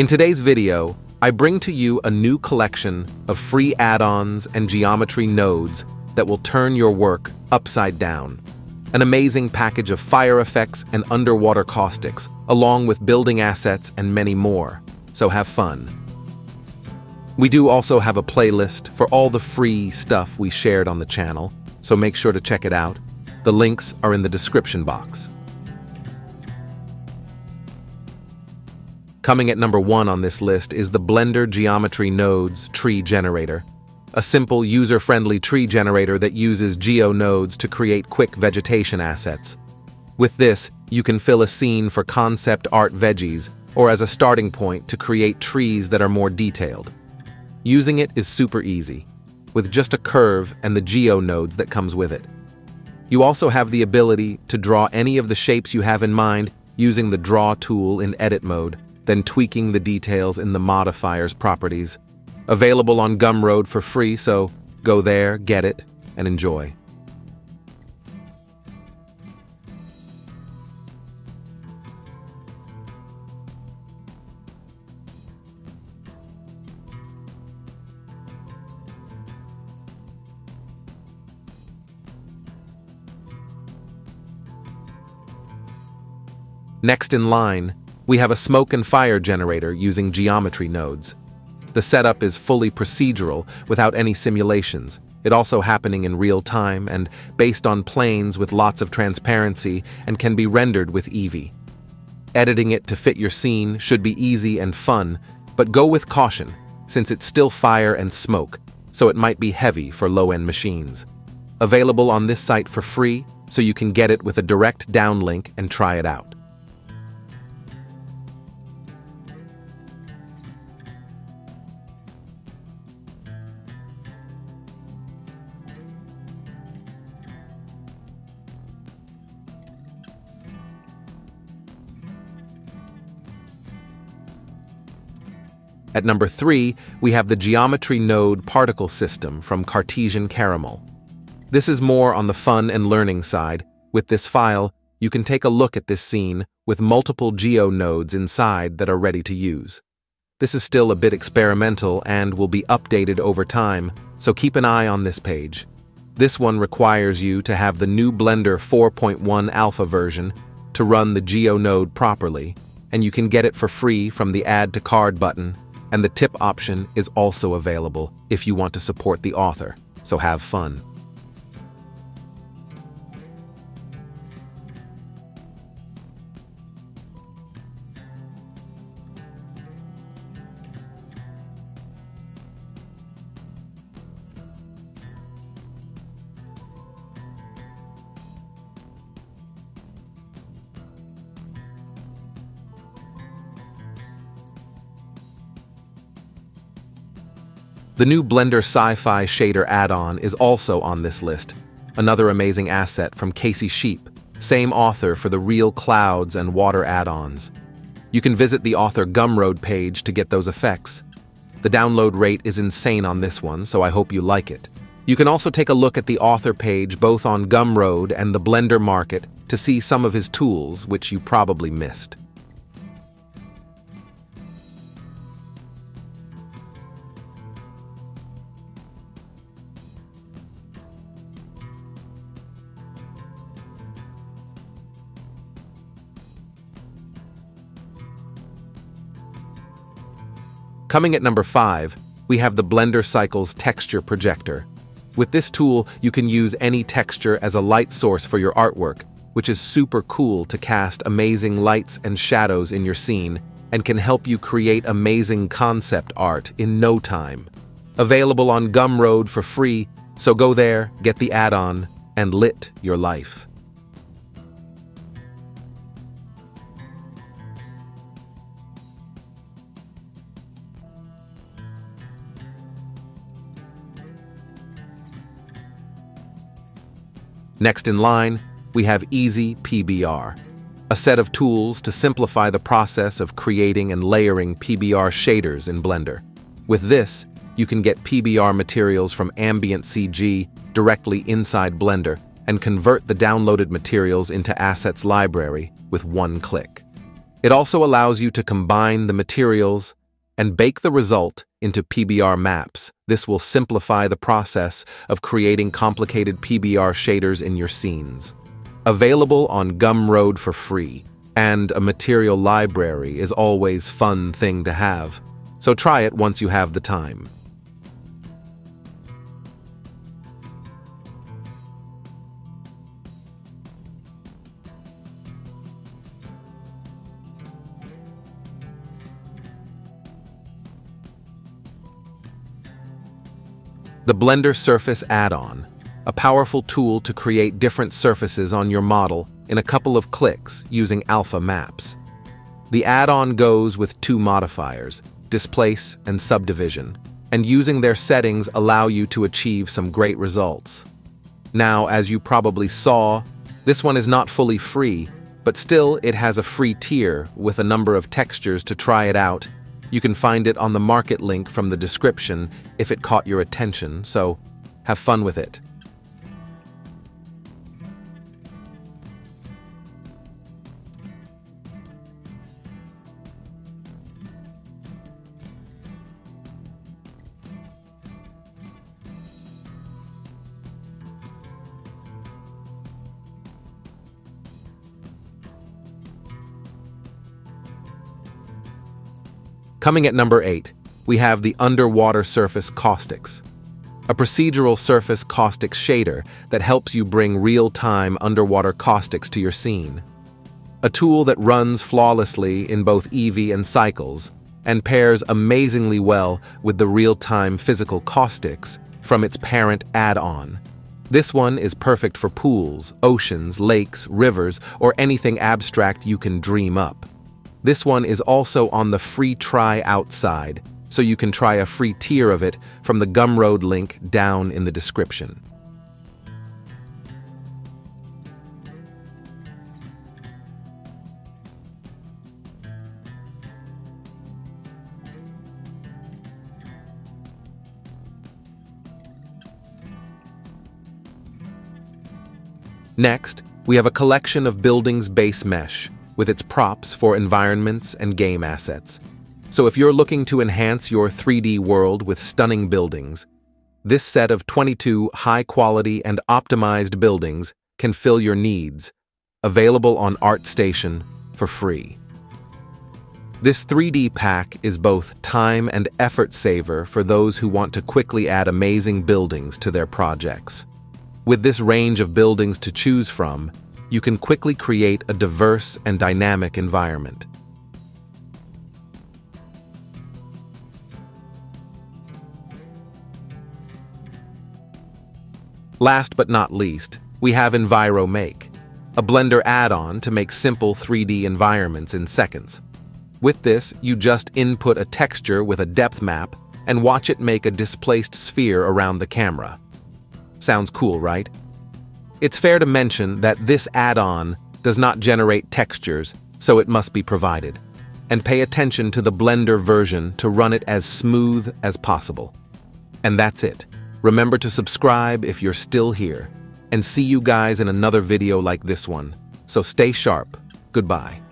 In today's video, I bring to you a new collection of free add-ons and geometry nodes that will turn your work upside down. An amazing package of fire effects and underwater caustics, along with building assets and many more. So have fun. We do also have a playlist for all the free stuff we shared on the channel, so make sure to check it out. The links are in the description box. Coming at number one on this list is the Blender Geometry Nodes Tree Generator, a simple user-friendly tree generator that uses GeoNodes to create quick vegetation assets. With this, you can fill a scene for concept art veggies or as a starting point to create trees that are more detailed. Using it is super easy, with just a curve and the GeoNodes that comes with it. You also have the ability to draw any of the shapes you have in mind using the Draw tool in edit mode, then tweaking the details in the modifier's properties. Available on Gumroad for free, so go there, get it, and enjoy. Next in line, we have a smoke and fire generator using geometry nodes. The setup is fully procedural, without any simulations. It also happening in real time and based on planes with lots of transparency and can be rendered with Eevee. Editing it to fit your scene should be easy and fun, but go with caution, since it's still fire and smoke, so it might be heavy for low-end machines. Available on this site for free, so you can get it with a direct downlink and try it out. At number 3, we have the Geometry Node Particle System from Cartesian Caramel. This is more on the fun and learning side. With this file, you can take a look at this scene with multiple geo nodes inside that are ready to use. This is still a bit experimental and will be updated over time, so keep an eye on this page. This one requires you to have the new Blender 4.1 alpha version to run the GeoNode properly, and you can get it for free from the Add to Card button and the tip option is also available if you want to support the author, so have fun. The new Blender Sci-Fi Shader add-on is also on this list, another amazing asset from Casey Sheep, same author for the Real Clouds and Water add-ons. You can visit the author Gumroad page to get those effects. The download rate is insane on this one, so I hope you like it. You can also take a look at the author page both on Gumroad and the Blender Market to see some of his tools, which you probably missed. Coming at number 5, we have the Blender Cycles Texture Projector. With this tool, you can use any texture as a light source for your artwork, which is super cool to cast amazing lights and shadows in your scene and can help you create amazing concept art in no time. Available on Gumroad for free, so go there, get the add-on, and lit your life. Next in line, we have Easy PBR, a set of tools to simplify the process of creating and layering PBR shaders in Blender. With this, you can get PBR materials from Ambient CG directly inside Blender and convert the downloaded materials into Assets Library with one click. It also allows you to combine the materials and bake the result into PBR maps. This will simplify the process of creating complicated PBR shaders in your scenes. Available on Gumroad for free, and a material library is always fun thing to have. So try it once you have the time. The Blender Surface Add-on, a powerful tool to create different surfaces on your model in a couple of clicks using alpha maps. The add-on goes with two modifiers, displace and subdivision, and using their settings allow you to achieve some great results. Now, as you probably saw, this one is not fully free, but still it has a free tier with a number of textures to try it out you can find it on the market link from the description if it caught your attention, so have fun with it. Coming at number 8, we have the Underwater Surface Caustics, a procedural surface caustic shader that helps you bring real-time underwater caustics to your scene. A tool that runs flawlessly in both Eevee and Cycles, and pairs amazingly well with the real-time physical caustics from its parent add-on. This one is perfect for pools, oceans, lakes, rivers, or anything abstract you can dream up. This one is also on the free try outside, so you can try a free tier of it from the Gumroad link down in the description. Next, we have a collection of buildings base mesh, with its props for environments and game assets. So if you're looking to enhance your 3D world with stunning buildings, this set of 22 high-quality and optimized buildings can fill your needs, available on ArtStation for free. This 3D pack is both time and effort saver for those who want to quickly add amazing buildings to their projects. With this range of buildings to choose from, you can quickly create a diverse and dynamic environment. Last but not least, we have Environmake, a Blender add-on to make simple 3D environments in seconds. With this, you just input a texture with a depth map and watch it make a displaced sphere around the camera. Sounds cool, right? It's fair to mention that this add-on does not generate textures, so it must be provided. And pay attention to the Blender version to run it as smooth as possible. And that's it. Remember to subscribe if you're still here. And see you guys in another video like this one. So stay sharp. Goodbye.